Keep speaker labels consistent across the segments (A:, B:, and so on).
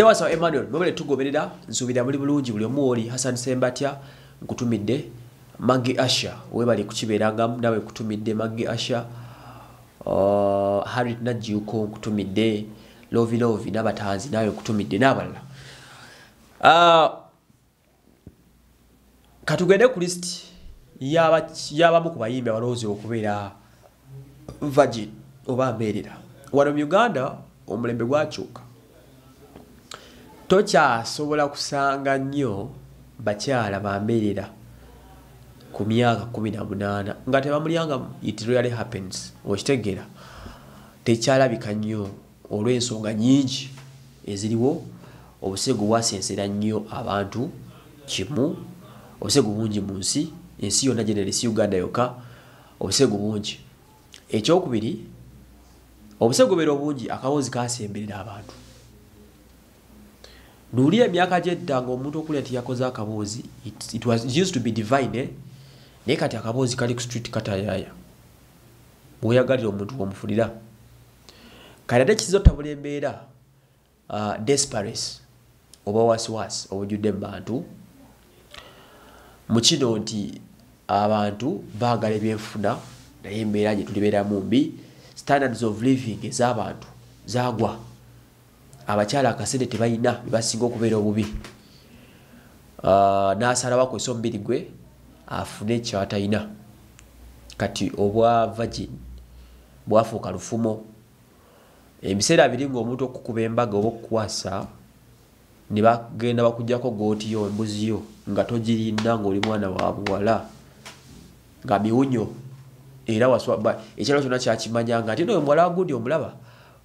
A: nze wasawa emmanuel mwebale tugoberera nsuubira muli bulungi buli omu oli hassan sembatya nkutumidde magi asha webali kukibeerangamu nawe nkutumidde magi asha uh, harriet najiuko nkutumidde lovi lovi n'abatanzi nawe nkutumidde n'abalala. Uh, katugende ku lisiti y'abamu ku bayimbi abalowoozi okubeera virgin oba mbeerera wano mu uganda omulembe gwakyuka tokyasobola kusanga nnyo bakyala bambeerera ku myaka 18 nga tebamulyanga it really happens okitegeera. Tekyalabika nnyo olw'ensonga nyingi eziriwo obusego bwasensera nnyo abantu kimu obusego bungi mu nsi ensi yonna generali si uganda yokka obusego bungi. Ekyokubiri obusego beera obungi akawoozi kasemberera abantu nuulira emyaka gyedda nga omuntu okulya tiyakoze akaboozi it, it was used to be divine eh? naye kati akaboozi kali ku street katayaaya bweoyagalira omuntu womufulira kati ate kizotabula embeera uh, despares oba wasiwasi obujjudde mu bantu mu kino nti abantu baagala ebyenfuna naye embeera gye tulibeeramu mbi standards of living ez'abantu zaagwa abakyala akasente tebalina bebasinga okubeera obubi. Uh, n'asalawo akozesa omubiri gwe afune kyatalina. Kati obwa virgin bwafuuka lufumo. Ebiseera biri ngaomuntu okukuba embaga oba okukwasa ne bagenda bakugjako gootiyo embuziyo nga togirina ngaoli mwana wa buwala nga miwunyo era ekyalo kyonna kyakimanya nga ate noyo muwala wa gundi omulaba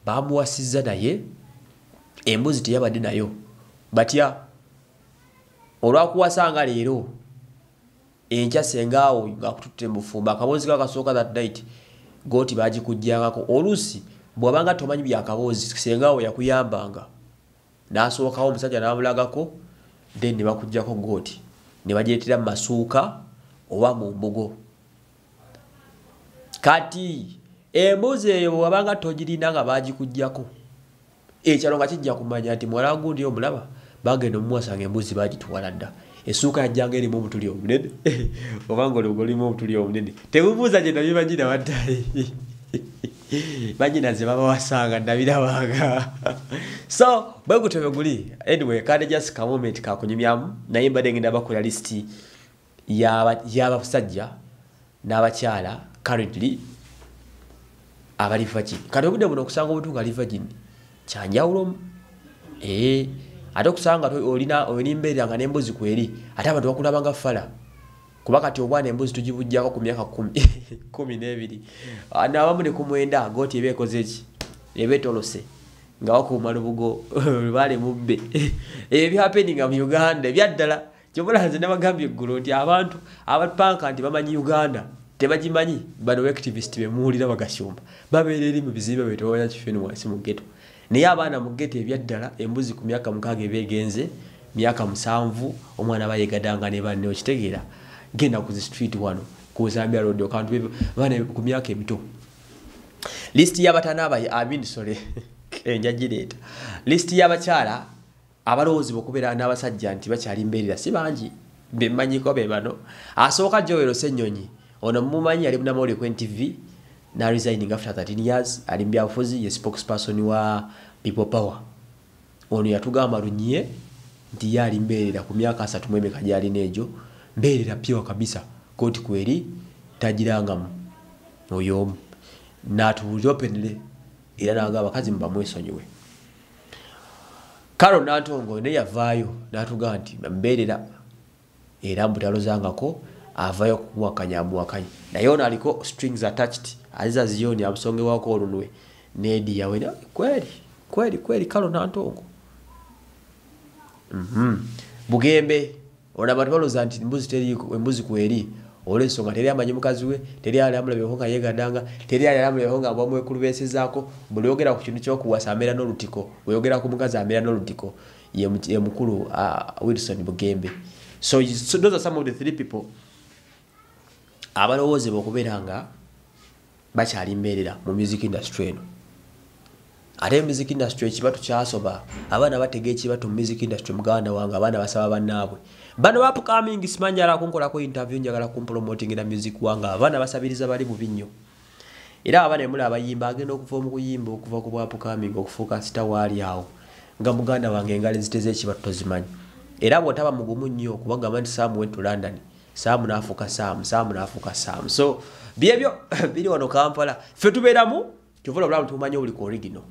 A: bamuwasizza naye embuzi teyabadde nayo. Batya olwakuwasa nga leero enkya sengaawo ngaakututte mufumba akaboozi kakasooka that night gooti bagikugjangako oluusi bwabanga tomanyi byakaboozi sengaawo yakuyambanga n'asookawo omusajja n'amulagako then ne bakugjako gooti ne bagiretera mu masuuka oba mu mbugo. Kati embuzi eyo bwabanga togirina nga bagikugjako ekyalo nga kijja kumanya nti muwala gundi omulaba bagenda omumuwasanga embuzi bagitwala dda. Essuuka yajjanga erimu obutuli obunene obanga olugo olimu obutuli obunene tebubuuza gye nabye bagina waddayi bagina ze babawasanga nabirabanga so bwegutebe guli anyway kande just ka moment kakunyumyamu naye mbadde ngenda bakola lisiti y'abasajja n'abakyala currently abali virgin. Kati obudde buno okusanga omuntu nga ali virgin kyanjawulomu ee ate okusanga olina olimbeerera nga n'embuzi kweri ate abantu bakulabanga fala kuba kati obwana embuzi tugibujjako ku myaka kumi n'ebiri. Nabamu ne ku mwenda gooti eba ekoze ki? Eba etolose. Nga bakuuma lubugo lubale mubbe. Ebyo byapeninga mu uganda ebyaddala kyobulanze nabagambye eggulu nti abantu abapanka nti bamanyi uganda tebagimanyi. Bano activist bemuwulira bagasumba. Babeera eri mu bizimbe betowaya kifenu wansi mu geto naye abaana mu geto ebyaddala embuzi ku myaka mukaaga eba egenze myaka musanvu omwana bayegadanga ne banne okitegeera genda ku street wano ku zambia road akantu baana ku myaka emito. Lisiti y'abataana aminsole enjagireeta lisiti y'abakyala abalowoozebwa okubeera n'abasajja nti bakyali mbeerera si bangi bemmanyiko be bano. Asooka joero senyonyi ono mumumanyi ali munamawulire ku ntv na resigning after 13 years ali mbyabufuzi ye spokesperson wa people power. Ono yatugamba lunye nti ye ali mbeerera ku myaka asatu mu emeka gyalina egyo mbeerera pyowa kabisa. Kooti kweri tagirangamu oyo omu. Natubuulira openere era naga abakazi mubamwesonyiwe karo nantongo ne yavaayo natugamba nti mbeerera era mbutaloozangako avayo kumuwakanya amuwakanye naye ono aliko strings attached aziza ziyoni abusongewako olunwe nedi yawena kweri kweri kweri kalo nantongo. Mm -hmm. bugembe ono abantu balowooza nti embuzi teriiko embuzi kweri olwensonga teri amanyi mukazi we teri ali amulabyeko nga yegadanga teri ali amulabyeko nga bwamwekulubesezaako buli yogera ku kintu kyokuwasa ameera n'olutiko bweyogera ku mukazi ameera n'olutiko ye mukulu uh, wilson bugembe. So, so those are some of the three people abalowoozebwa okubeera nga bakyali mbeerera mu music industry eno. Ate music industry ekibatu kyasoba abaana batega ekibatu mu music industry muganda wange abaana basaba bannaabwe. Bano bapukaming simanyi ala kunkolako interview njagala kumpromoting na music wange abaana basabiriza bali bubi nnyo. Era abaana emuli abayimba agenda okuva mu kuyimba okuva ku bwapukaming okufuuka sita waali awo nga muganda wange engalo eziteza ekibatu tozimanyi. Era bw'otaba mugumu nnyo okubagamba nti saamu went to london saamu n'afuuka saamu saamu n'afuuka saamu so byebyo biri wano kampala. Ffe tubeeramu kyova olabulamu tumanyi obuli ku original